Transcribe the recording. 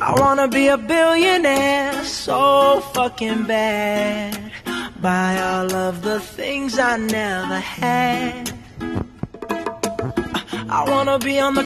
I wanna be a billionaire so fucking bad. Buy all of the things I never had. I wanna be on the